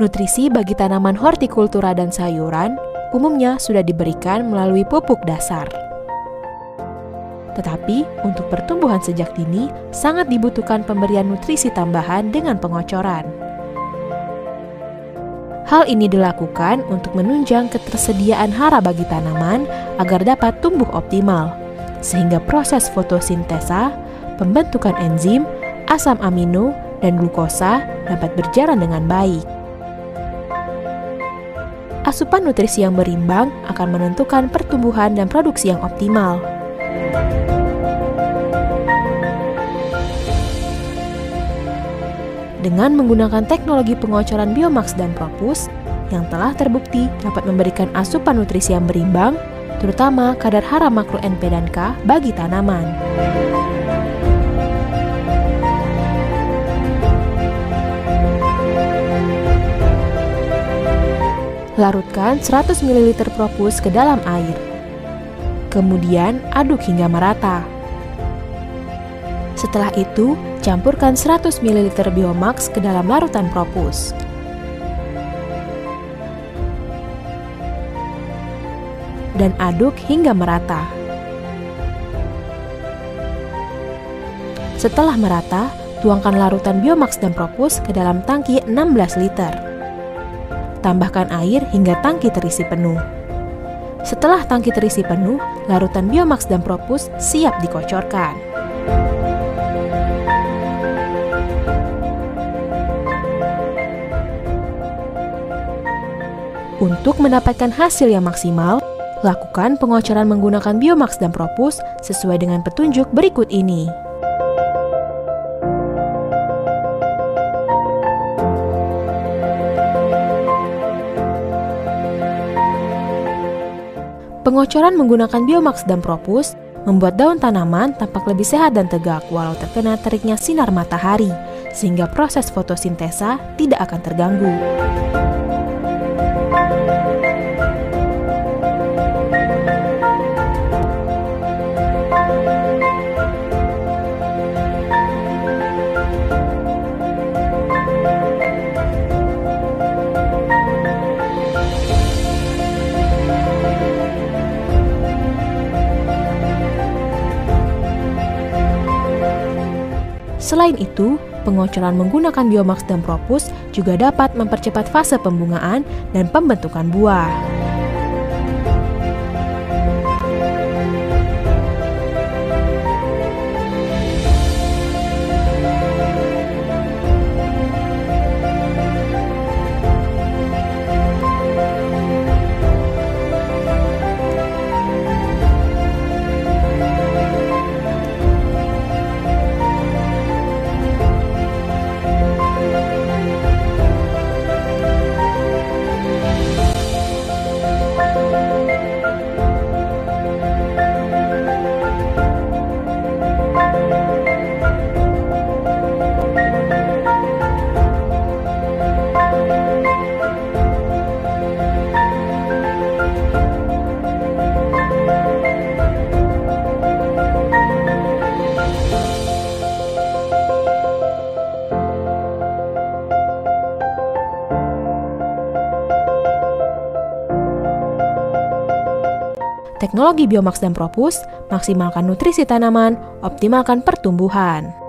Nutrisi bagi tanaman hortikultura dan sayuran umumnya sudah diberikan melalui pupuk dasar. Tetapi untuk pertumbuhan sejak dini sangat dibutuhkan pemberian nutrisi tambahan dengan pengocoran. Hal ini dilakukan untuk menunjang ketersediaan hara bagi tanaman agar dapat tumbuh optimal, sehingga proses fotosintesa, pembentukan enzim, asam amino, dan glukosa dapat berjalan dengan baik. Asupan nutrisi yang berimbang akan menentukan pertumbuhan dan produksi yang optimal. Dengan menggunakan teknologi pengocoran Biomax dan Propus, yang telah terbukti dapat memberikan asupan nutrisi yang berimbang, terutama kadar hara makro NP dan K bagi tanaman. Larutkan 100 ml propus ke dalam air. Kemudian aduk hingga merata. Setelah itu, campurkan 100 ml Biomax ke dalam larutan propus. Dan aduk hingga merata. Setelah merata, tuangkan larutan Biomax dan propus ke dalam tangki 16 liter. Tambahkan air hingga tangki terisi penuh. Setelah tangki terisi penuh, larutan Biomax dan Propus siap dikocorkan. Untuk mendapatkan hasil yang maksimal, lakukan pengocoran menggunakan Biomax dan Propus sesuai dengan petunjuk berikut ini. Pengocoran menggunakan biomax dan propus membuat daun tanaman tampak lebih sehat dan tegak walau terkena teriknya sinar matahari, sehingga proses fotosintesa tidak akan terganggu. Selain itu, pengocoran menggunakan biomax dan propus juga dapat mempercepat fase pembungaan dan pembentukan buah. Teknologi Biomax dan Propus maksimalkan nutrisi tanaman, optimalkan pertumbuhan.